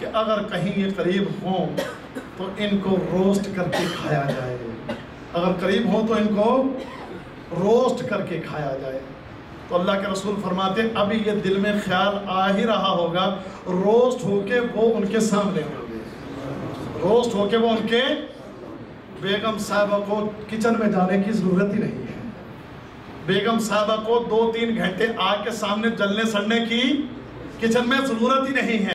कि अगर कहीं ये करीब हों तो इनको रोस्ट करके खाया जाए। अगर करीब हो तो इनको रोस्ट करके खाया जाए। तो अल्लाह के रसूल फरमाते, अभी ये दिल में ख्याल आ ही रहा होगा, रोस्ट होके वो उनके सामने होंगे। रोस्ट होके वो उनके बेगम साहबा को किचन में जाने की ज़रूरत ही नहीं है। बेगम साहबा को दो तीन घंटे आग के सामने जलने सड़ने की किचन में ज़रूरत ही नहीं है।